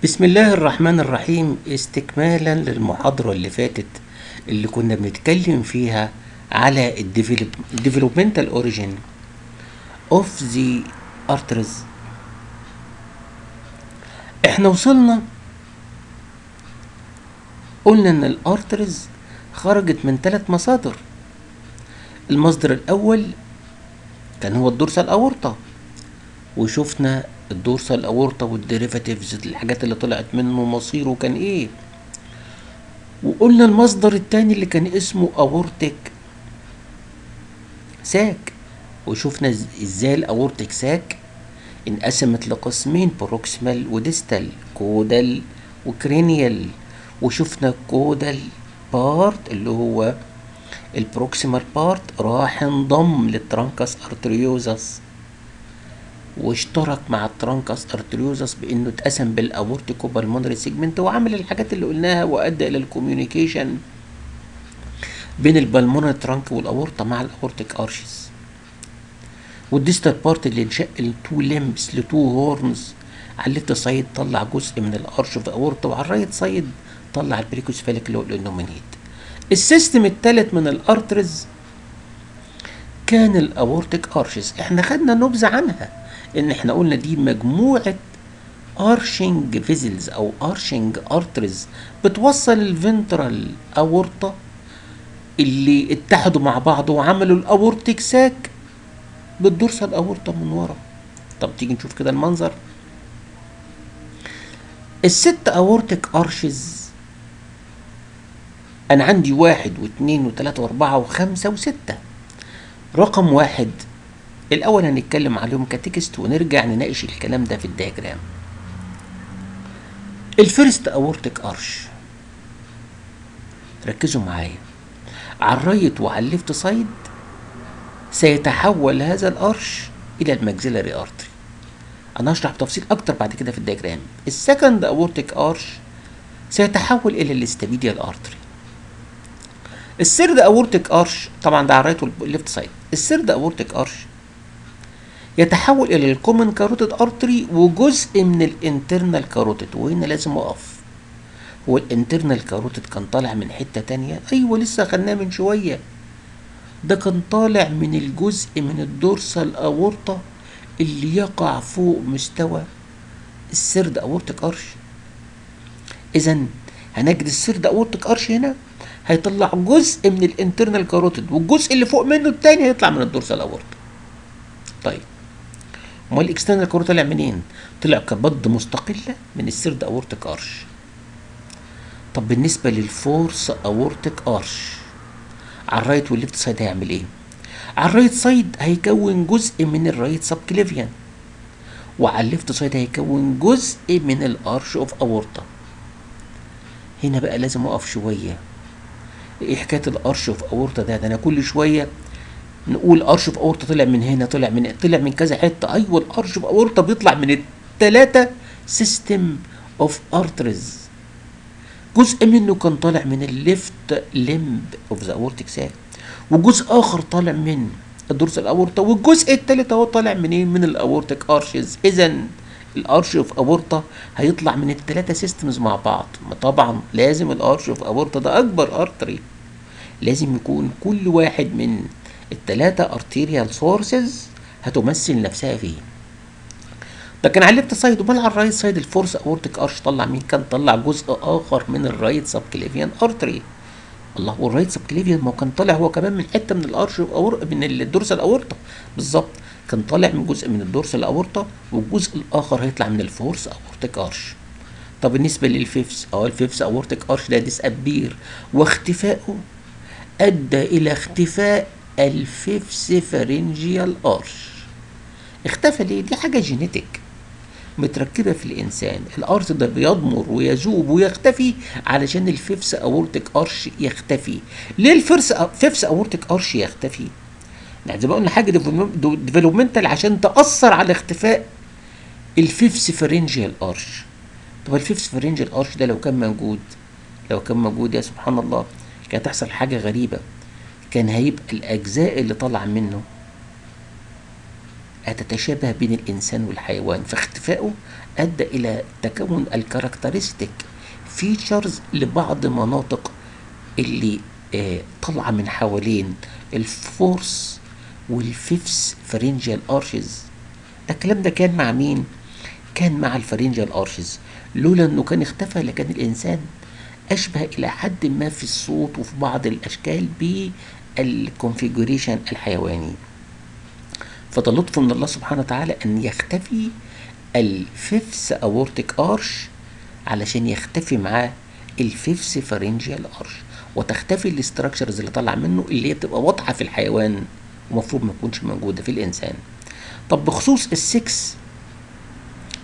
بسم الله الرحمن الرحيم. استكمالا للمحاضرة اللي فاتت اللي كنا بنتكلم فيها على ال developmental origin of the arteries إحنا وصلنا قلنا إن ال arteries خرجت من ثلاث مصادر. المصدر الأول كان هو ال dorsal aorta وشفنا ال dorsal aorta وال derivatives الحاجات اللي طلعت منه مصيره كان إيه؟ وقلنا المصدر التاني اللي كان اسمه aortic sac. وشفنا إزاي ال aortic sac؟ انقسمت لقسمين proximal و distal caudal و cranial وشفنا caudal part اللي هو ال proximal part راح انضم لل truncus arteriosus. واشترك مع ال truncus arteriosus بإنه اتقسم بال aorticopulmonary septum وعمل الحاجات اللي قلناها وأدى إلى ال communication بين ال pulmonary trunk وال aorta مع ال aortic arches وال distal part اللي انشق ل two limbs ل two horns على ال left side طلع جزء من ال arch of aorta وعلى ال right side طلع ال brachiocephalic اللي هو ال innominate ال system الثالث من ال arteries كان ال aortic arches إحنا خدنا نبذة عنها. إن إحنا قلنا دي مجموعة arching vessels أو arching arteries بتوصل ال ventral aorta اللي اتحدوا مع بعض وعملوا ال aortic sac بال dorsal aorta من ورا. طب تيجي نشوف كده المنظر. الست aortic arches أنا عندي واحد واثنين وثلاثة وأربعة وخمسة وستة. رقم واحد الأول هنتكلم عليهم ك text ونرجع نناقش الكلام ده في ال diagram. ال first aortic arch ركزوا معايا. على ال right وعلى ال left side سيتحول هذا ال arch إلى ال maxillary artery أنا هشرح بتفصيل أكتر بعد كده في ال diagram. ال second aortic arch سيتحول إلى ال stapedial artery ال third aortic arch طبعا ده على ال right وال left side ال third aortic arch يتحول إلى ال common carotid artery وجزء من ال internal carotid وهنا لازم أقف. هو ال internal carotid كان طالع من حتة تانية؟ أيوه لسه خدناه من شوية. ده كان طالع من الجزء من ال dorsal aorta اللي يقع فوق مستوى ال third aortic arch. اذا هنجد ال third aortic arch هنا هيطلع جزء من ال internal carotid والجزء اللي فوق منه التاني هيطلع من ال dorsal aorta طيب. أمال ال external carotid طلع منين؟ طلع ك bud مستقله من ال third aortic arch طب بالنسبة لل fourth aortic arch على ال right وال left side هيعمل إيه؟ على ال right side هيكون جزء من ال right subclavian وعلى ال left side هيكون جزء من ال arch of aorta هنا بقى لازم أقف شوية. إيه حكاية ال arch of aorta ده؟ ده أنا كل شوية نقول arch of aorta طلع من هنا طلع من طلع من كذا حتة. أيوه ال arch of aorta بيطلع من الثلاثه system of arteries جزء منه كان طالع من ال left limb of the aortic sac وجزء آخر طالع من ال dorsal aorta والجزء الثالث أهو طالع منين من ال aortic arches اذا ال arch of هيطلع من الثلاثه systems مع بعض. طبعا لازم ال arch of ده أكبر artery لازم يكون كل واحد من الثلاثه arterial sources هتمثل نفسها فيه ده كان على side امال على ال right side ال fourth aortic arch طلع مين؟ كان طلع جزء آخر من ال right subclavian artery الله هو ال right subclavian ما هو كان طالع هو كمان من حتة من ال arch من ال dorsal aorta. بالظبط. كان طالع من جزء من ال dorsal aorta والجزء الآخر هيطلع من ال fourth aortic arch طب بالنسبة لل fifth آه ال fifth aortic arch ده disappear واختفائه أدى إلى اختفاء ال fifth pharyngeal arch. اختفى ليه؟ دي حاجة genetic متركبة في الإنسان. ال arch ده بيضمر ويذوب ويختفي علشان ال fifth aortic arch يختفي. ليه ال fifth fifth aortic arch يختفي؟ يعني زي ما قلنا حاجة developmental عشان تأثر على اختفاء ال fifth pharyngeal arch. طب ال fifth pharyngeal arch ده لو كان موجود لو كان موجود يا سبحان الله كانت تحصل حاجة غريبة. كان هيبقى الأجزاء اللي طالعة منه هتتشابه بين الإنسان والحيوان. فاختفائه أدى إلى تكون ال characteristic features لبعض مناطق اللي آه طالعة من حوالين ال fourth وال fifth pharyngeal arches ده الكلام ده كان مع مين؟ كان مع ال pharyngeal arches لولا إنه كان اختفى لكان الإنسان أشبه إلى حد ما في الصوت وفي بعض الأشكال بال configuration الحيواني. فده لطف من الله سبحانه وتعالى أن يختفي ال fifth aortic arch علشان يختفي معاه ال fifth pharyngeal arch وتختفي ال structures اللي طالعة منه اللي هي بتبقى واضحة في الحيوان ومفروض ما تكونش موجودة في الإنسان. طب بخصوص ال sixth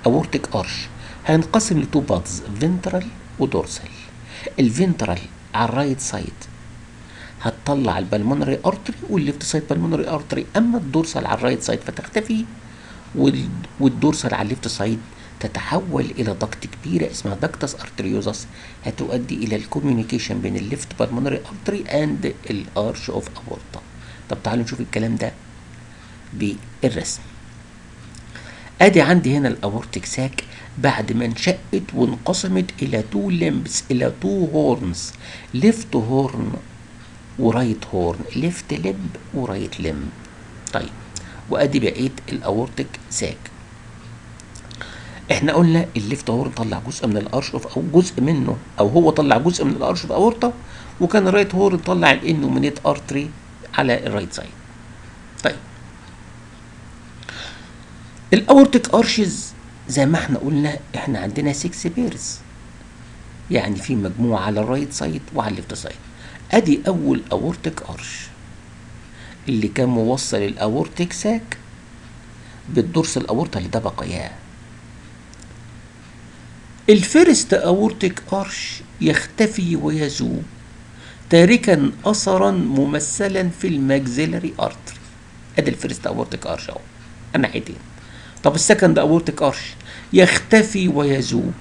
aortic arch هينقسم ل two buds ventral و dorsal ال ventral على ال right side هتطلع ال pulmonary artery وال left side pulmonary artery اما ال dorsal على ال right side فتختفي وال- وال dorsal على ال left side تتحول إلى duct كبيره اسمها ductus arteriosus هتؤدي إلى ال communication بين ال left pulmonary artery and ال arch of aorta طب تعالوا نشوف الكلام ده بالرسم. أدي عندي هنا ال aortic sac بعد ما انشقت وانقسمت إلى two limbs إلى two horns left horn و right horn left limb و right limb طيب وأدي بقية ال aortic sac. إحنا قلنا ال left horn طلع جزء من ال arch of أو جزء منه أو هو طلع جزء من ال arch of aorta وكان ال right horn طلع ال innominate artery على ال right side. طيب. ال aortic arches زي ما إحنا قلنا إحنا عندنا 6 pairs يعني في مجموعة على ال right side وعلى ال left side. أدي أول aortic arch. اللي كان موصل ال aortic sac. بال dorsal aorta اللي ده بقاياه. ال first aortic arch يختفي ويذوب تاركا اثرا ممثلا في ال maxillary artery. أدي ال first aortic arch أهو. الناحيتين. طب ال second aortic arch يختفي ويذوب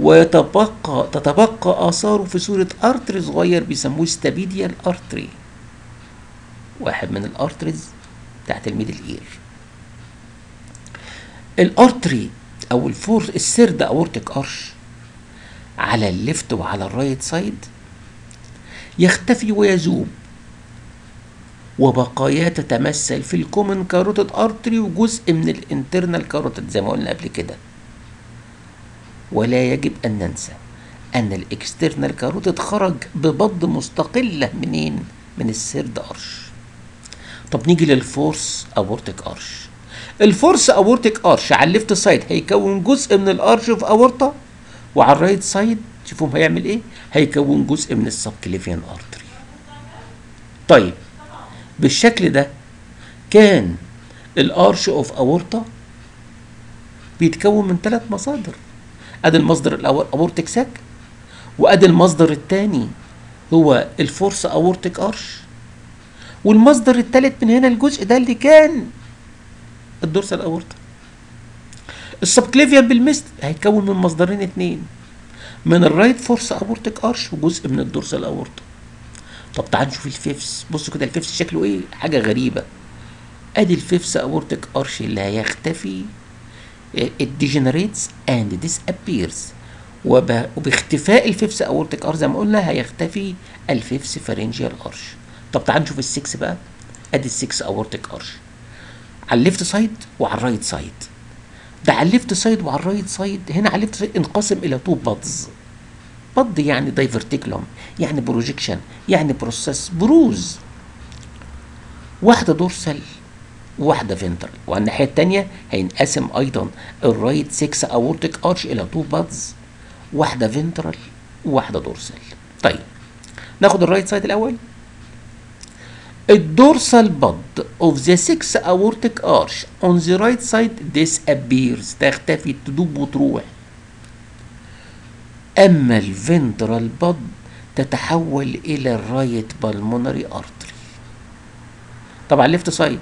ويتبقى تتبقى آثاره في صوره artery صغير بيسموه stapedial artery واحد من ال arteries بتاعت ال middle ear. ال artery أو ال four ال third aortic arch على ال left وعلى ال right side يختفي ويذوب وبقاياه تتمثل في ال common carotid artery وجزء من ال internal carotid زي ما قلنا قبل كده. ولا يجب أن ننسى أن ال external carotid خرج ب bud مستقلة منين؟ من ال third arch طب نيجي لل fourth aortic arch ال fourth aortic arch على ال left side هيكون جزء من ال arch of aorta وعلى ال right side شوفوا هيعمل إيه؟ هيكون جزء من ال subclavian artery. طيب بالشكل ده كان ال arch of aorta بيتكون من ثلاث مصادر. أدي المصدر الأول aortic sac. وأدي المصدر الثاني هو ال fourth aortic arch. والمصدر الثالث من هنا الجزء ده اللي كان ال dorsal aorta ال subclavian بالمثل هيتكون من مصدرين اتنين من ال right fourth aortic arch وجزء من ال dorsal aorta طب تعال نشوف ال fifth. بصوا كده ال fifth شكله إيه؟ حاجة غريبة. أدي ال fifth aortic arch اللي هيختفي. It degenerates and disappears. وب... وباختفاء ال fifth aortic arch زي ما قلنا هيختفي ال fifth pharyngeal arch طب تعال نشوف السكس بقى. ادي ال sixth aortic arch على ال left side وعلى ال right side ده على ال left side وعلى ال right side هنا على ال left side انقسم إلى two buds bud يعني diverticulum يعني projection يعني process بروز واحدة dorsal وواحده ventral وعلى الناحية الثانية هينقسم أيضا ال right sixth aortic arch إلى two buds واحدة ventral وواحده dorsal. طيب ناخد ال right side الأول. ال dorsal bud of the sixth aortic arch on the right side disappears تختفي تدوب وتروح. أما ال ventral bud تتحول إلى ال right pulmonary artery طبعا ال left side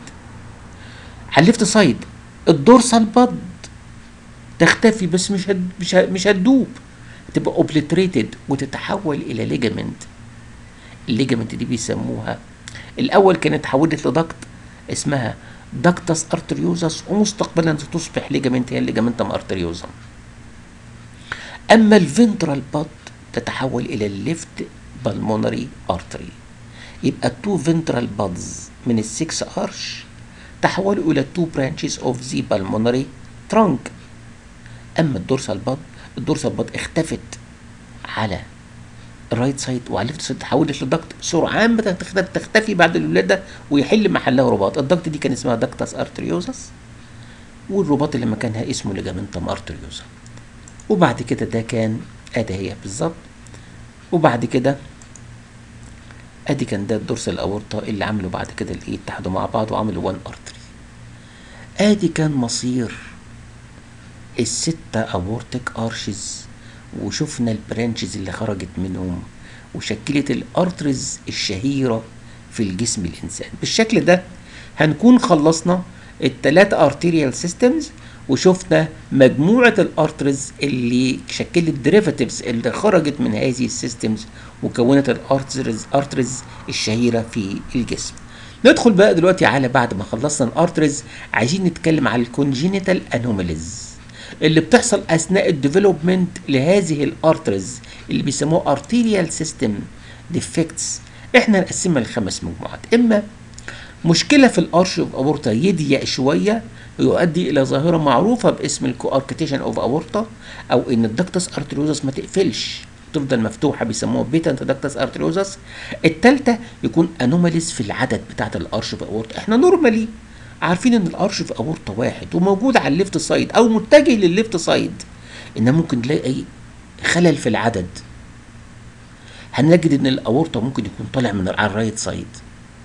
ال left side ال dorsal bud تختفي بس مش هد مش ه- مش هتدوب. تبقى obliterated وتتحول إلى ligament ال ligament دي بيسموها. الأول كانت اتحولت ل duct اسمها ductus arteriosus ومستقبلا ستصبح ligament هي ال ligamentum arteriosum أما ال ventral bud تتحول إلى ال left pulmonary artery يبقى ال two ventral buds من ال sixth arch تحولوا إلى two branches of the pulmonary trunk أما ال dorsal bud ال dorsal bud اختفت على ال right side وعلى ال left side تحولت ل duct سرعان بتختفي تختفي بعد الولادة ويحل محلها رباط. ال duct دي كان اسمها ductus arteriosus والرباط اللي مكانها اسمه ligamentum arteriosum وبعد كده ده كان أدي هي بالظبط. وبعد كده أدي كان ده ال dorsal aorta اللي عملوا بعد كده الايه اتحدوا مع بعض وعملوا one artery ادي كان مصير. الستة aortic arches وشفنا ال branches اللي خرجت منهم وشكلت ال arteries الشهيرة في الجسم الإنسان. بالشكل ده هنكون خلصنا التلاتة arterial systems وشفنا مجموعة ال arteries اللي شكلت derivatives اللي خرجت من هذه ال systems وكونت ال arteries arteries الشهيرة في الجسم. ندخل بقى دلوقتي على بعد ما خلصنا ال arteries عايزين نتكلم على ال congenital anomalies اللي بتحصل أثناء ال development لهذه ال arteries اللي بيسموها arterial system defects إحنا نقسمها لخمس مجموعات. إما مشكلة في ال arch of aorta يضيق شوية يؤدي إلى ظاهرة معروفة باسم ال coarctation of aorta أو إن ال ductus arteriosus ما تقفلش. تفضل مفتوحة بيسموها patent ductus arteriosus الثالثه يكون anomalies في العدد بتاعت ال arch of aorta إحنا normally عارفين إن ال arch of aorta واحد وموجود على ال left side أو متجه للل left side انما ممكن نلاقي خلل في العدد. هنجد إن الاورطه ممكن يكون طالع من على ال right side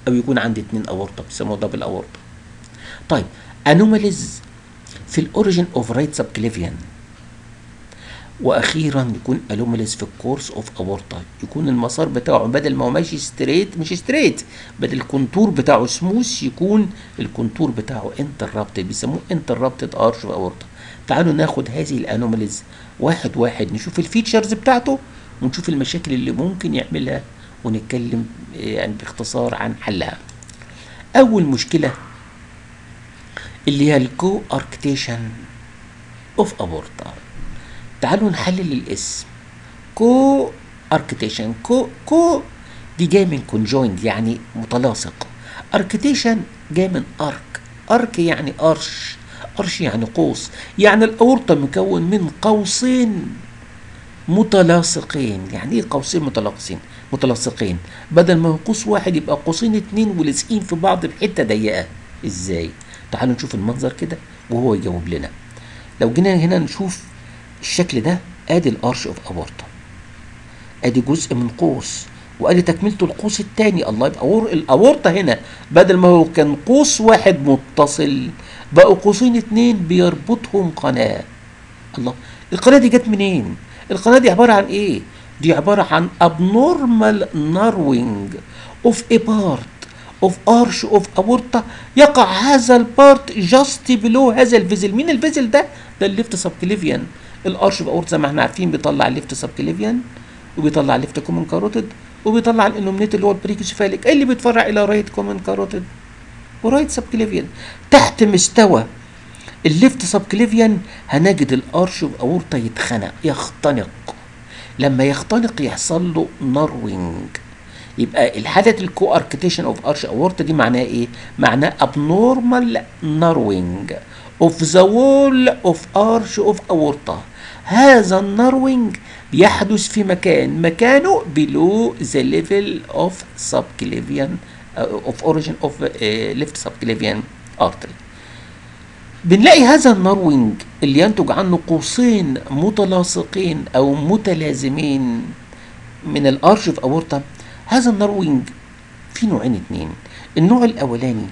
أو يكون عندي اتنين اورطه بيسموها double aorta طيب anomalies في ال origin of right subclavian وأخيرا يكون anomalies في ال course of aorta يكون المسار بتاعه بدل ما هو ماشي straight مش straight بدل ال contour بتاعه سموث يكون ال contour بتاعه interrupted بيسموه interrupted arch of aorta تعالوا ناخد هذه ال anomalies واحد واحد نشوف ال features بتاعته ونشوف المشاكل اللي ممكن يعملها ونتكلم يعني باختصار عن حلها. أول مشكلة اللي هي ال coarctation of aorta تعالوا نحلل الاسم coarctation co co دي جاي من conjoined يعني متلاصق. arctation جاي من arc arc يعني arch arch يعني قوس. يعني الأورطة مكون من قوسين متلاصقين. يعني إيه قوسين متلاصقين؟ متلاصقين. بدل ما هو قوس واحد يبقى قوسين اتنين ولازقين في بعض بحته ضيقة. إزاي؟ تعالوا نشوف المنظر كده وهو يجاوب لنا. لو جينا هنا نشوف الشكل ده آدي ال arch of aorta آدي جزء من قوس وآدي تكملته القوس الثاني الله يبقى الأورطة هنا بدل ما هو كان قوس واحد متصل بقوا قوسين اتنين بيربطهم قناة. الله القناة دي جت منين؟ القناة دي عبارة عن إيه؟ دي عبارة عن abnormal narrowing of a part of arch of aorta. يقع هذا ال part just below هذا ال vessel مين ال vessel ده؟ ده ال left subclavian. ال arch of aorta زي ما إحنا عارفين بيطلع ال left subclavian وبيطلع ال left common carotid وبيطلع ال innominate اللي هو ال brachiocephalic اللي بيتفرع إلى right common carotid و right subclavian تحت مستوى ال left subclavian هنجد ال arch of aorta يتخنق يختنق. لما يختنق يحصل له narrowing يبقى الحالة ال coarctation of arch aorta دي معناها إيه؟ معناها abnormal narrowing. Of the wall of arch of aorta هذا ال narrowing بيحدث في مكان. مكانه below the level of subclavian uh, of origin of uh, left subclavian artery. بنلاقي هذا ال narrowing اللي ينتج عنه قوسين متلاصقين أو متلازمين من ال arch of aorta هذا ال narrowing في نوعين اتنين. النوع الأولاني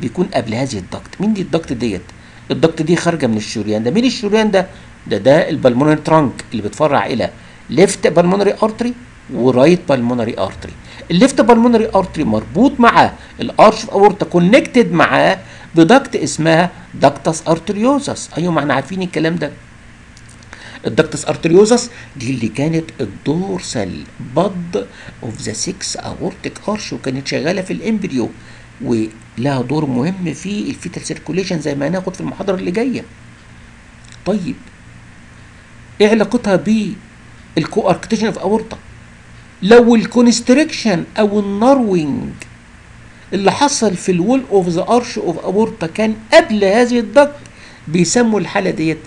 بيكون قبل هذه ال duct مين دي ال duct ديت؟ ال duct دي خارجة من الشريان ده. مين الشريان ده؟ ده ده ال pulmonary trunk اللي بيتفرع إلى left pulmonary artery و right pulmonary artery ال left pulmonary artery مربوط مع ال arch aorta connected معاه ب duct اسمها ductus arteriosus أيوه ما إحنا عارفين الكلام ده. ال ductus arteriosus دي اللي كانت ال dorsal part of the 6 aortic arch وكانت شغالة في ال embryo لها دور مهم في ال fetal circulation زي ما هناخد في المحاضرة اللي جاية. طيب إيه علاقتها بال coarctation of aorta لو ال constriction أو ال narrowing اللي حصل في ال wall of the arch of aorta كان قبل هذه ال duct بيسموا الحالة ديت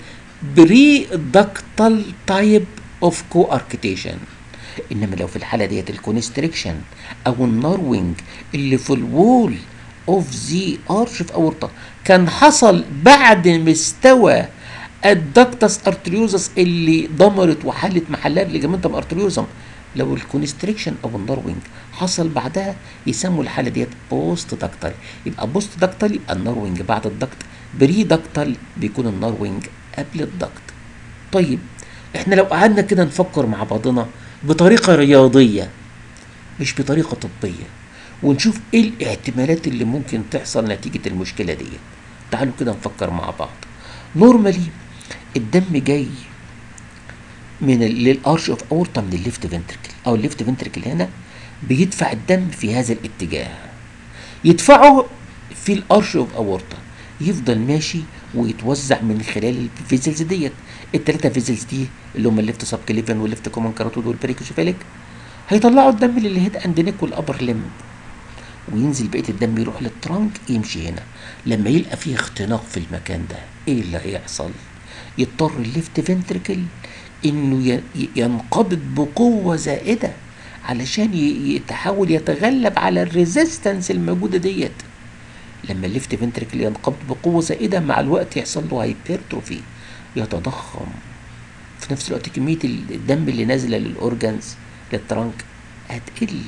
preductal type of coarctation إنما لو في الحالة ديت ال constriction أو ال narrowing اللي في ال wall of the arch of aorta كان حصل بعد مستوى ال ductus arteriosus اللي ضمرت وحلت محلها ال ligamentum arteriosum. لو ال constriction أو ال narrowing حصل بعدها يسموا الحالة ديت postductal يبقى postductal يبقى ال narrowing بعد ال duct preductal بيكون ال narrowing قبل ال duct طيب إحنا لو قعدنا كده نفكر مع بعضنا بطريقة رياضية مش بطريقة طبية. ونشوف إيه الاحتمالات اللي ممكن تحصل نتيجة المشكلة ديت. تعالوا كده نفكر مع بعض. normally الدم جاي من لل arch of aorta من ال left ventricle أو ال left ventricle هنا بيدفع الدم في هذا الاتجاه. يدفعه في ال arch of aorta يفضل ماشي ويتوزع من خلال ال vessels ديت. التلاتة vessels دي اللي هم ال left subclavian وال left common carotid وال brachiocephalic هيطلعوا الدم لل head and neck وال upper limb وينزل بقية الدم يروح لل trunk يمشي هنا. لما يلقى فيه اختناق في المكان ده إيه اللي هيحصل؟ يضطر ال left ventricle إنه ينقبض بقوة زائدة علشان يتحاول يتغلب على ال resistance الموجودة ديت. لما ال left ventricle ينقبض بقوة زائدة مع الوقت يحصل له hypertrophy يتضخم. في نفس الوقت كمية الدم اللي نازلة لل organs لل trunk هتقل.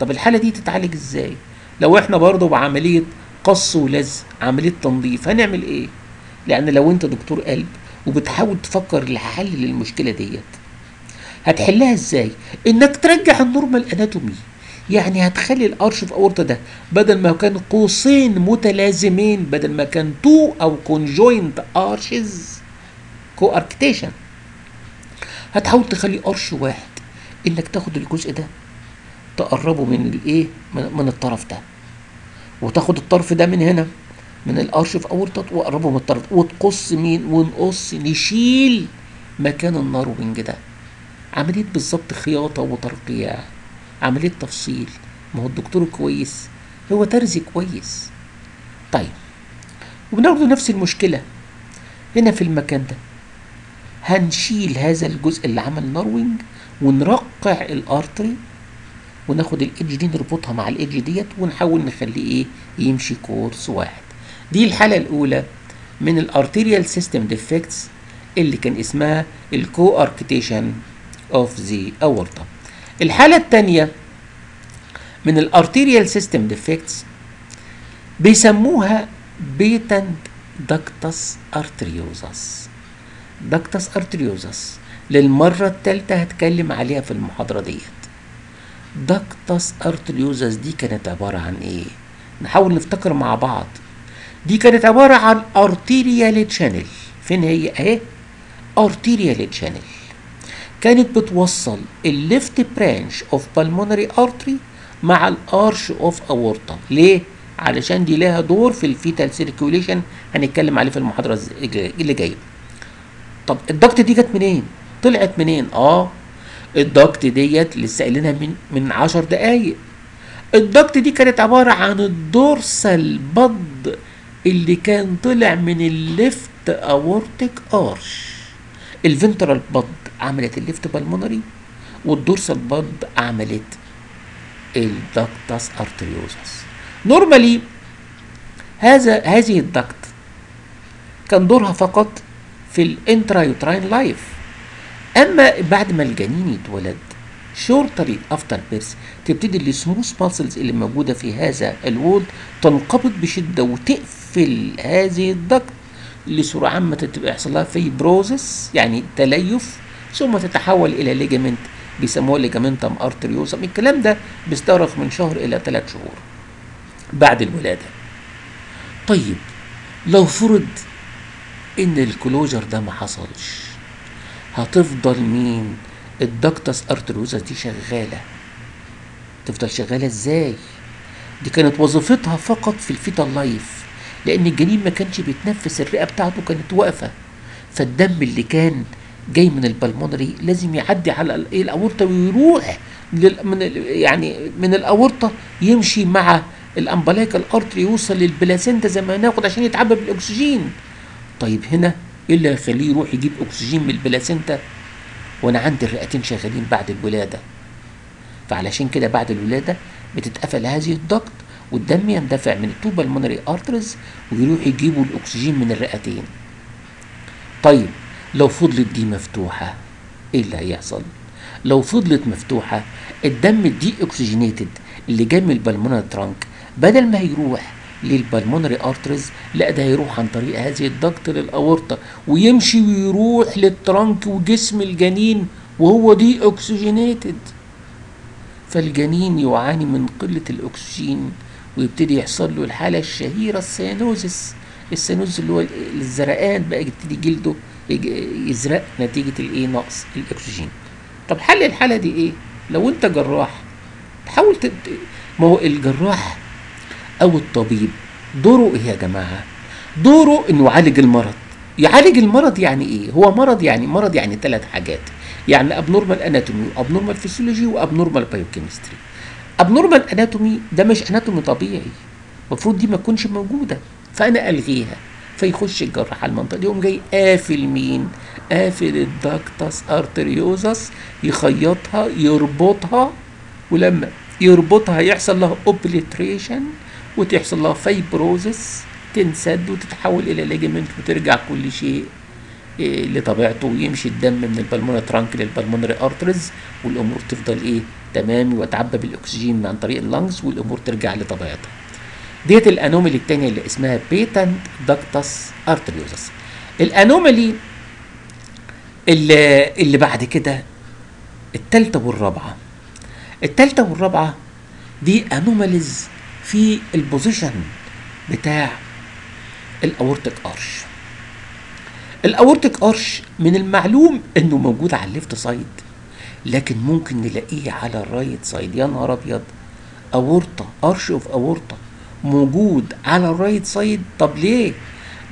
طب الحالة دي تتعالج إزاي؟ لو إحنا برضه بعملية قص ولزق عملية تنظيف هنعمل إيه؟ لأن لو أنت دكتور قلب وبتحاول تفكر الحل للمشكلة ديت هتحلها إزاي؟ إنك ترجع ال normal anatomy يعني هتخلي ال arch of aorta ده بدل ما كان قوسين متلازمين بدل ما كان two أو conjoint arches coarctation هتحاول تخلي arch واحد إنك تاخد الجزء ده تقربه من الإيه؟ من الطرف ده. وتاخد الطرف ده من هنا من ال arch of aorta وقربه من الطرف وتقص مين؟ ونقص نشيل مكان ال narrowing ده. عملية بالظبط خياطة وترقيع. عملية تفصيل. ما هو الدكتور كويس. هو ترزي كويس. طيب. وبناخد نفس المشكلة هنا في المكان ده. هنشيل هذا الجزء اللي عمل narrowing ونرقع ال artery وناخد ال edge دي نربطها مع ال edge ديت ونحاول نخليه إيه يمشي course واحد. دي الحالة الأولى من ال arterial system defects اللي كان اسمها ال coarctation of the aorta الحالة الثانية من ال arterial system defects بيسموها patent ductus arteriosus ductus arteriosus للمرة الثالثة هتكلم عليها في المحاضرة ديت. ductus arteriosus دي كانت عبارة عن إيه؟ نحاول نفتكر مع بعض. دي كانت عبارة عن arterial channel فين هي؟ أهي. arterial channel كانت بتوصل ال left branch of pulmonary artery مع ال arch of aorta ليه؟ علشان دي لها دور في ال fetal circulation هنتكلم عليه في المحاضرة اللي جاية. طب ال duct دي جت منين؟ طلعت منين؟ آه ال duct ديت لسه قايلينها من من 10 دقايق. ال duct دي كانت عبارة عن ال dorsal bud اللي كان طلع من ال left aortic arch ال ventral bud عملت ال left pulmonary وال dorsal bud عملت ال ductus arteriosus normally هذا هذه ال duct كان دورها فقط في ال intrauterine life أما بعد ما الجنين يتولد shortly after birth تبتدي ال smooth muscles اللي موجودة في هذا ال wall تنقبض بشدة وتقفل هذه ال duct لسرعان ما تبقى يحصل لها fibrosis يعني تليف ثم تتحول إلى ligament بيسموه ligamentum arteriosum الكلام ده بيستغرق من شهر إلى ثلاث شهور بعد الولادة. طيب لو فرض إن ال closure ده ما حصلش هتفضل مين؟ ال ductus arteriosus دي شغالة. تفضل شغالة إزاي؟ دي كانت وظيفتها فقط في ال fetal life لأن الجنين ما كانش بيتنفس الرئة بتاعته كانت واقفة. فالدم اللي كان جاي من ال pulmonary لازم يعدي على إيه الأورطة ويروح من يعني من الأورطة يمشي مع ال umbilical artery يوصل لل placenta زي ما ناخد عشان يتعبى بالأكسجين. طيب هنا إيه اللي هيخليه يروح يجيب أكسجين من ال placenta وأنا عندي الرئتين شغالين بعد الولادة. فعلشان كده بعد الولادة بتتقفل هذه ال duct والدم يندفع من ال two pulmonary arteries ويروح يجيبوا الأكسجين من الرئتين. طيب لو فضلت دي مفتوحة إيه اللي هيحصل؟ لو فضلت مفتوحة الدم ال deoxygenated اللي جاي من ال pulmonary trunk بدل ما هيروح لل pulmonary arteries لا ده هيروح عن طريق هذه ال duct للأورطة ويمشي ويروح لل trunk وجسم الجنين وهو deoxygenated فالجنين يعاني من قلة الأكسجين ويبتدي يحصل له الحالة الشهيرة ال cyanosis ال cyanosis اللي هو الزرقان بقى يبتدي جلده يزرق نتيجة الإيه؟ نقص الأكسجين. طب حل الحالة دي إيه؟ لو أنت جراح تحاول تت... ما هو الجراح أو الطبيب. دوره إيه يا جماعة؟ دوره إنه يعالج المرض. يعالج المرض يعني إيه؟ هو مرض يعني مرض يعني ثلاث حاجات. يعني abnormal anatomy و abnormal physiology و abnormal biochemistry abnormal anatomy ده مش anatomy طبيعي. المفروض دي ما تكونش موجودة. فأنا ألغيها. فيخش الجراح على المنطقة دي يقوم جاي قافل مين؟ قافل ال ductus arteriosus يخيطها يربطها ولما يربطها يحصل لها obliteration وتحصل لها fibrosis تنسد وتتحول إلى ligament وترجع كل شيء إيه لطبيعته ويمشي الدم من ال pulmonary trunk لل pulmonary arteries والأمور تفضل إيه تمام وتعبى بالأكسجين عن طريق ال lungs والأمور ترجع لطبيعتها. ديت ال anomaly التانية اللي اسمها patent ductus arteriosus ال anomaly اللي, اللي بعد كده التالتة والرابعة. التالتة والرابعة دي anomalies في ال position بتاع ال aortic arch. ال aortic arch من المعلوم إنه موجود على ال left side لكن ممكن نلاقيه على ال right side. يا نهار أبيض! aorta arch of aorta موجود على ال right side؟ طب ليه؟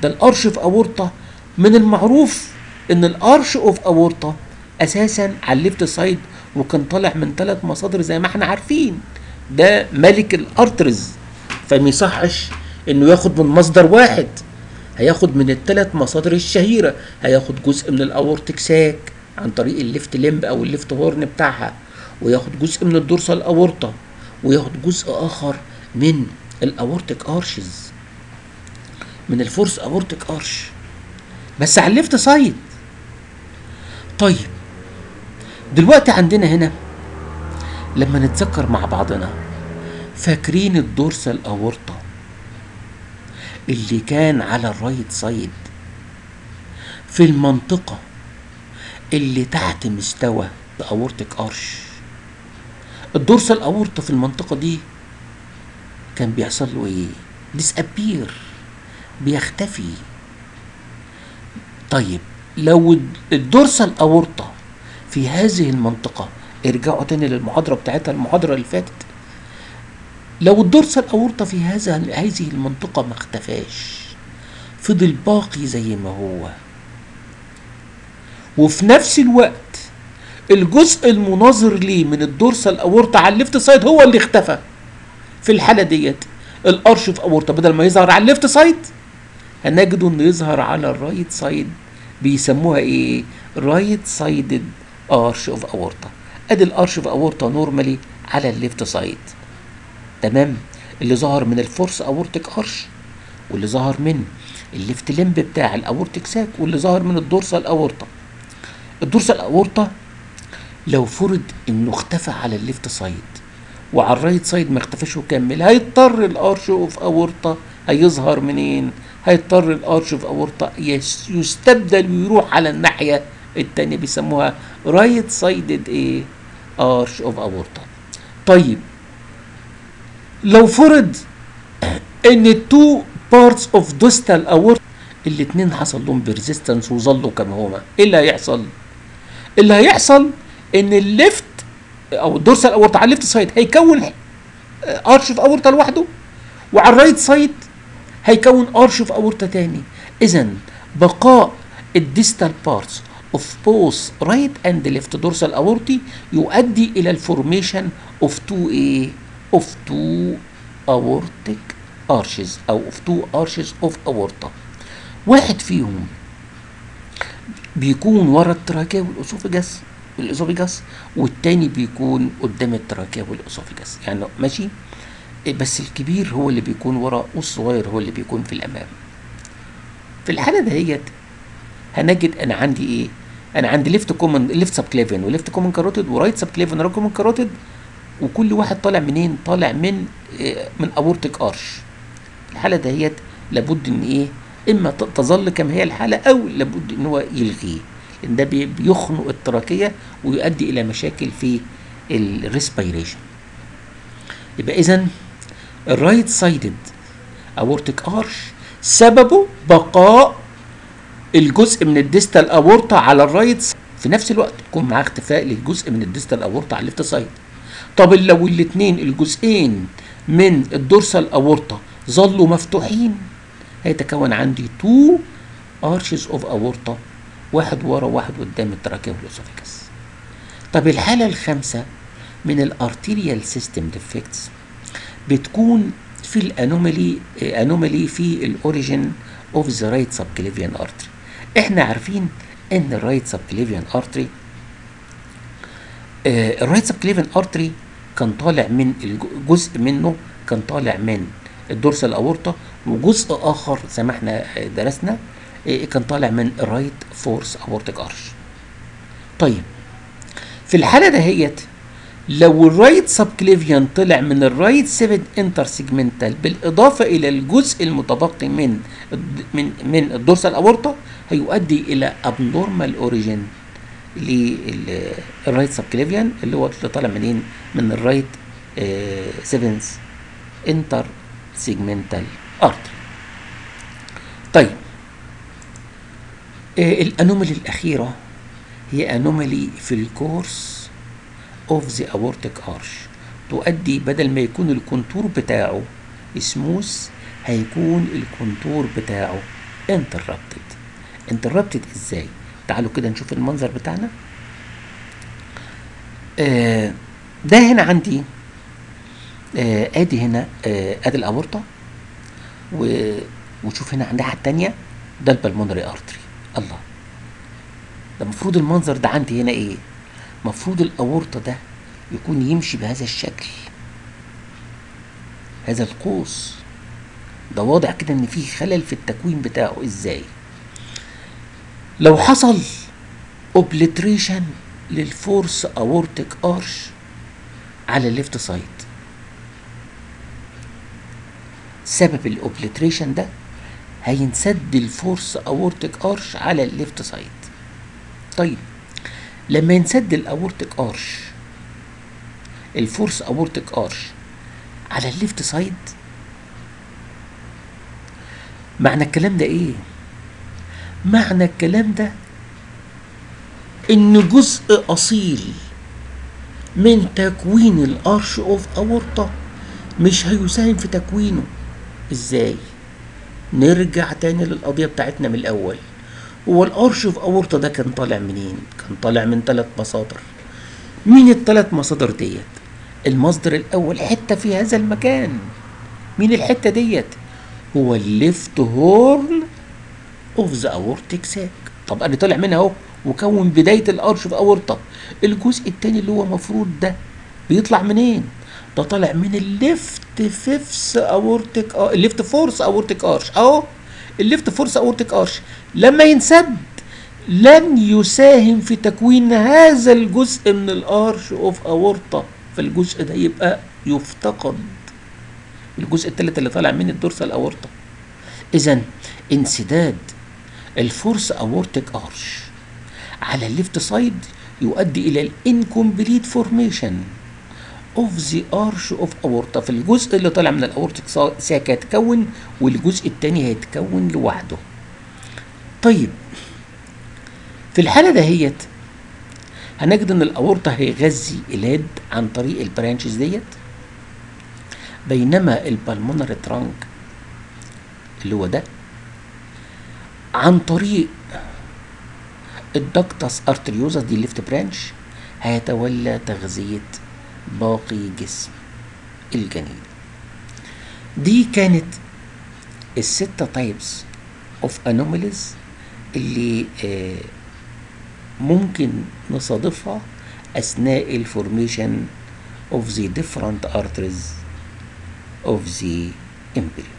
ده ال arch of aorta من المعروف إن ال arch of aorta أساسا على ال left side وكان طالع من ثلاث مصادر زي ما إحنا عارفين. ده ملك ال arteries فما يصحش إنه ياخد من مصدر واحد. هياخد من الثلاث مصادر الشهيرة. هياخد جزء من ال aortic sac عن طريق ال left limb أو ال left horn بتاعها. وياخد جزء من ال dorsal aorta. وياخد جزء آخر من ال aortic arches. من ال fourth aortic arch. بس على ال left side. طيب دلوقتي عندنا هنا لما نتذكر مع بعضنا. فاكرين ال dorsal aorta اللي كان على ال right side. في المنطقة اللي تحت مستوى ال aortic arch ال dorsal aorta في المنطقة دي كان بيحصل له إيه؟ disappear بيختفي. طيب لو ال dorsal aorta في هذه المنطقة ارجعوا تاني للمحاضرة بتاعتها المحاضرة اللي فاتت. لو ال dorsal aorta في هذا هذه المنطقة ما اختفاش. فضل باقي زي ما هو. وفي نفس الوقت الجزء المناظر ليه من ال dorsal aorta على ال left side هو اللي اختفى. في الحالة ديت ال arch of aorta بدل ما يظهر على ال left side هنجده إنه يظهر على ال right side. بيسموها إيه؟ right sided arch of aorta. أدي ال arch of aorta normally على ال left side. تمام؟ اللي ظهر من ال fourth aortic arch واللي ظهر من ال left limb بتاع ال aortic sac واللي ظهر من ال dorsal aorta. ال dorsal aorta لو فرض إنه اختفى على ال left side وعلى ال right side ما اختفاش وكمل هيضطر ال arch of aorta هيظهر منين؟ هيضطر ال arch of يس- يستبدل ويروح على الناحية التانية بيسموها right sided إيه؟ arch of aorta طيب لو فرض إن ال two parts of dorsal aorta الاتنين حصل لهم persistence وظلوا كما هما. إيه اللي هيحصل؟ اللي هيحصل إن ال left أو ال dorsal aorta على ال left side هيكون arch of aorta لوحده وعلى ال right side هيكون arch of aorta تاني. اذا بقاء ال distal parts of both right and left dorsal aortae يؤدي إلى ال formation of two إيه of two aortic arches أو of two arches of aorta واحد فيهم بيكون ورا ال trachea وال esophagus ال esophagus والتاني بيكون قدام ال trachea وال esophagus يعني ماشي؟ بس الكبير هو اللي بيكون ورا والصغير هو اللي بيكون في الأمام. في الحالة دهيت هنجد أنا عندي إيه؟ أنا عندي left common left subclavian و left common carotid و right subclavian و right common carotid وكل واحد طالع منين؟ طالع من إيه من aortic arch الحالة دهيت لابد إن إيه؟ إما تظل كما هي الحالة أو لابد إن هو يلغيه لأن ده بيخنق ال trachea ويؤدي إلى مشاكل في ال respiration يبقى إذا ال right sided aortic arch سببه بقاء الجزء من ال dorsal aorta على ال right في نفس الوقت يكون معاه اختفاء للجزء من ال dorsal aorta على ال left side. طب لو الاثنين الجزئين من ال dorsal aorta ظلوا مفتوحين. هيتكون عندي two arches of aorta واحد ورا واحد قدام ال trachea وال esophagus طب الحالة الخامسة من ال arterial system defects بتكون في ال anomaly anomaly في ال origin of the right subclavian artery إحنا عارفين إن ال right subclavian artery ال right subclavian artery كان طالع من جزء منه كان طالع من ال dorsal aorta وجزء آخر زي ما إحنا درسنا كان طالع من ال right fourth aortic arch. طيب في الحالة دهيت لو ال right subclavian طلع من ال right seventh intersegmental بالإضافة إلى الجزء المتبقي من من من ال dorsal aorta هيؤدي إلى abnormal origin لل right subclavian اللي هو اللي طالع منين؟ من ال right seventh intersegmental artery طيب آه ال anomaly الأخيرة هي anomaly في ال course of the aortic arch تؤدي بدل ما يكون ال contour بتاعه smooth هيكون ال contour بتاعه interrupted interrupted إزاي؟ تعالوا كده نشوف المنظر بتاعنا. آه ده هنا عندي. آه آدي هنا آه آدي الاورطه. وشوف هنا عندها حاجة تانية ده ال pulmonary artery الله. ده المفروض المنظر ده عندي هنا إيه؟ المفروض الأورطة ده يكون يمشي بهذا الشكل هذا القوس. ده واضح كده إن في خلل في التكوين بتاعه. إزاي؟ لو حصل obliteration لل fourth aortic arch على ال left side سبب ال obliteration ده هينسد ال fourth aortic arch على ال left side طيب لما ينسد ال aortic arch ال fourth aortic arch على ال left side. معنى الكلام ده إيه؟ معنى الكلام ده إن جزء أصيل من تكوين ال arch of aorta مش هيساهم في تكوينه. إزاي؟ نرجع تاني للقضية بتاعتنا من الأول. هو ال arch of aorta ده كان طالع منين؟ كان طالع من ثلاث مصادر مين الثلاث مصادر ديت؟ المصدر الأول حتة في هذا المكان. مين الحتة ديت؟ هو ال left horn of the aortic sac طب أنا طالع منها أهو وكون بداية ال arch of aorta. الجزء الثاني اللي هو مفروض ده بيطلع منين؟ ده طالع من ال left fourth aortic آه ال left fourth aortic arch. أهو. ال left fourth aortic arch لما ينسد لن يساهم في تكوين هذا الجزء من ال arch of aorta فالجزء ده يبقى يفتقد. الجزء الثالث اللي طالع من ال dorsal aorta اذا انسداد ال fourth aortic arch على ال left side يؤدي إلى ال incomplete formation of the arch of aorta في الجزء اللي طالع من ال aortic sac هيتكون والجزء الثاني هيتكون لوحده. طيب في الحالة دهيت هنجد إن الاورطه هيغذي ال head عن طريق ال branches ديت بينما ال pulmonary trunk اللي هو ده عن طريق ال ductus arteriosus دي ال left branch هيتولى تغذية باقي جسم الجنين. دي كانت الستة types of anomalies اللي آه ممكن نصادفها أثناء ال formation of the different arteries of the embryo.